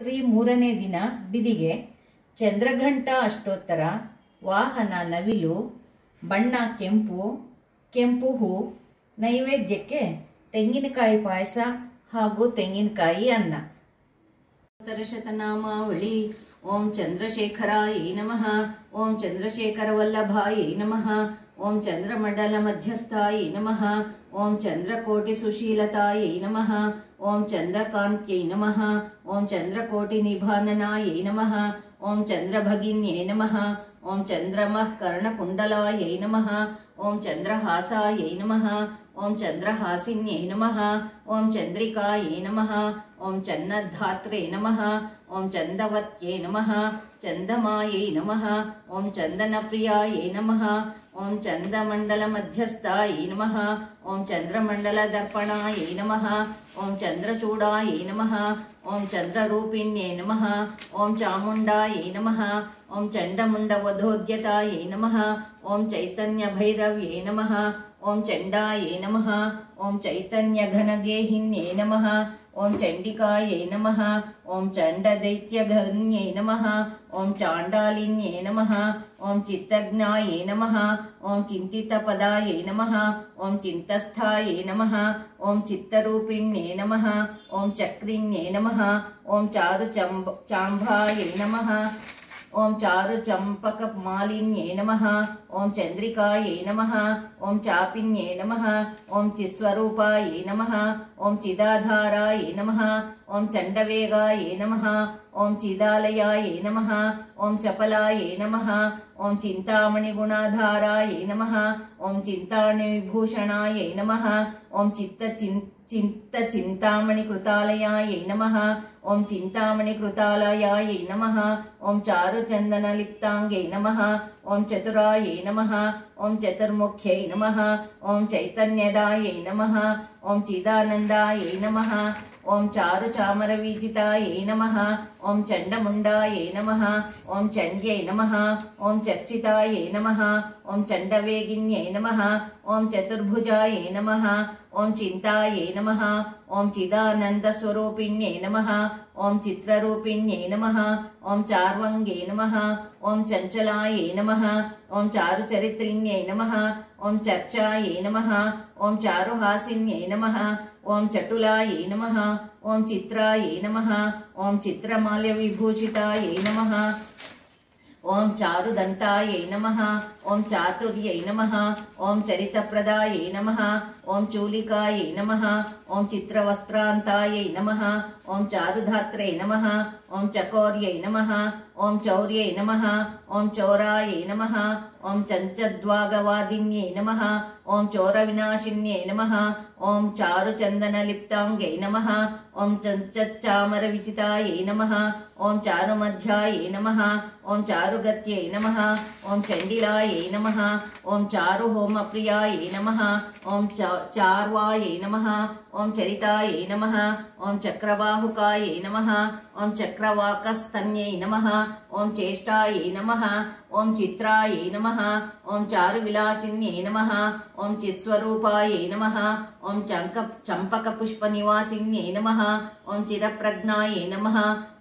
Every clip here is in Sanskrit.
ರಾತ್ರಿ ಮೂರನೇ ದಿನ ಬಿದಿಗೆ ಚಂದ್ರಘಂಟ ಅಷ್ಟೋತ್ತರ, ವಾಹನ ನವಿಲು, ಬಣ್ಣ ಕೆಂಪು ಕೆಂಪು ಹೂ, ನೈವೇದ್ಯಕ್ಕೆ ತೆಂಗಿನಕಾಯಿ ಪಾಯಸ ಹಾಗೂ ತೆಂಗಿನಕಾಯಿ ಅನ್ನ. ಶತನಾಮಾವಳಿ. ಓಂ ಚಂದ್ರಶೇಖರಾಯ ನಮಃ. ಓಂ ಚಂದ್ರಶೇಖರ ವಲ್ಲಭಾಯ ನಮಃ. ಓಂ ಚಂದ್ರಮಂಡಲ ಮಧ್ಯಸ್ಥಾಯ ನಮಃ. ॐ चन्द्रकोटिसुशीलतायै नमः ॐ चन्द्रकान्त्यै नमः ॐ चन्द्रकोटिनिभाननायै नमः ॐ चन्द्रभगिन्यै नमः ॐ चन्द्रमः कर्णकुण्डलायै नमः ॐ चन्द्रहासायै नमः ॐ चन्द्रहासिन्यै नमः ॐ चन्द्रिकायै नमः ॐ चन्नद्धात्रे नमः ॐ चन्दवत्यै नमः चन्दमायै नमः ॐ चन्दनप्रियायै नमः ॐ चन्द्रमण्डलमध्यस्थायै नमः। ॐ चन्द्रमण्डलदर्पणायै नमः। ॐ चन्द्रचूडायै नमः। ॐ चन्द्ररूपिण्यै नमः। ॐ चामुण्डायै नमः। ॐ चण्डमुण्डवधोद्यतायै नमः। ॐ चैतन्यभैरव्यै नमः। ॐ चण्डायै नमः। ॐ चैतन्यघनगेहिन्यै नमः। ॐ चण्डिकायै नम ओं चण्डदैत्यघन्यै नम ओं चांडालिन्े नम ॐ चित्तज्ञायै नम ओं चिन्तितपदायै नम ओं चिन्तस्थायै नम ओं चित्तरूपिण्ये नम ओं चक्रिण्ये नम ओं चारुचंब चाम्भायै नम ॐ चारुचम्पकमालिन्यै नमः ॐ चन्द्रिकायै नमः ॐ चापिन्यै नमः ॐ चित्स्वरूपायै नमः ॐ चिदाधारायै नमः ॐ चण्डवेगायै नमः ॐ चिदालयायै नमः ॐ चपलायै नमः ॐ चिन्तामणिगुणाधारायै नमः ॐ चिन्ताणिविभूषणायै नमः ॐ चित्तचिन्त चिन्तचिन्तामणि कृतालयायै नमः। ॐ चिन्तामणिकृतालयायै नमः। ॐ चारुचन्दनलिप्ताङ्गै नमः। ॐ चतुरायै नमः। ॐ चतुर्मुख्यै नमः। ॐ चैतन्यदायै नमः। ॐ चिदानन्दायै नमः। ॐ चारुचामरवीजितायै नमः ॐ चण्डमुण्डायै नमः ॐ चण्ड्यै नमः ॐ चर्चितायै नमः ॐ चण्डवेगिन्यै नमः ॐ चतुर्भुजायै नमः ॐ चिन्तायै नमः ॐ चिदानन्दस्वरूपिण्यै नमः ॐ चित्ररूपिण्यै नमः ॐ चार्वङ्ग्ये नमः ॐ चञ्चलायै नमः ॐ चारुचरित्रिण्यै नमः ॐ चर्चायै नमः ॐ चारुहासिन्यै नमः ॐ चटुलायै नमः ॐ चित्रायै नमः ॐ चित्रमाल्यविभूषितायै नमः ॐ चारुदन्तायै नमः ॐ चातुर्यै नमः ॐ चरितप्रदायै नमः ॐ चूलिकायै नमः ॐ चित्रवस्त्रान्तायै नमः ॐ चारुधात्रे नमः ॐ चकोर्यै नमः ॐ चौर्यै नमः ॐ चौरायै नमः ॐ चञ्चद्वागवादिन्यै नमः ॐ चोरविनाशिन्यै नमः ओम चारुचंदन लिप्तांग्यै नमः ओम चच्चामर विचिताये नमः ओम चारुमध्यायै नमः ओम चारुगत्यै नमः ओम चंडिलायै नमः ओम चारुहोम प्रियायै नमः ओम चारवाये नमः ओम चरिताये नमः ओम चक्रवाहुकाये नमः ओम चक्रवाकस्तन्ये नमः ओम चेष्टाये नमः ओम चित्राये नमः ओम चारुविलासिन्यै नमः ओम चित्स्वरूपाये नमः ॐ चङ्क चम्पकपुष्पनिवासिन्यै नमः। ॐ चिरप्रज्ञायै नमः।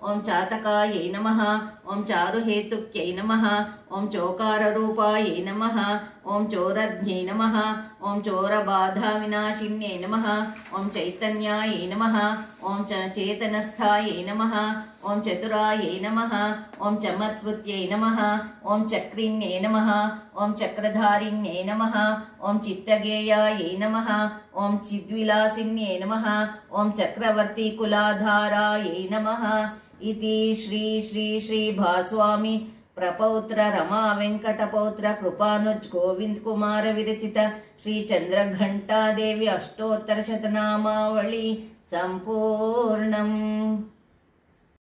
ॐ चातकायै नमः। ॐ चारुहेतुक्यै नमः। ॐ चोकाररूपायै नमः। ॐ चोरज्ञे नमः। ॐ चोरबाधाविनाशिन्यै नमः। ॐ चैतन्यायै नमः। ॐ च चेतनस्थायै नमः। ಓಂ ಚತುರಾಯೈ ನಮಃ ಓಂ ಚಮತ್ಕೃತ್ಯೈ ನಮಃ ಓಂ ಚಕ್ರಿಣ್ಯೈ ನಮಃ ಓಂ ಚಕ್ರಧಾರಿಣ್ಯೈ ನಮಃ ಓಂ ಚಿತ್ತಗೇಯಾಯೈ ನಮಃ ಓಂ ಚಿದ್ವಿಲಾಸಿನ್ಯೈ ನಮಃ ಓಂ ಚಕ್ರವರ್ತಿಕುಲಾಧಾರಾಯೈ ನಮಃ ಇತಿ ಶ್ರೀ ಶ್ರೀ ಶ್ರೀ ಭಾಸ್ವಾಮಿ ಪ್ರಪೌತ್ರ ರಮಾ ವೆಂಕಟಪೌತ್ರ ಕೃಪಾನುಜ್ ಗೋವಿಂದ್ ಕುಮಾರ ವಿರಚಿತ ಶ್ರೀ ಚಂದ್ರಘಂಟಾದೇವಿ ಅಷ್ಟೋತ್ತರ ಶತನಾಮಾವಳಿ ಸಂಪೂರ್ಣಂ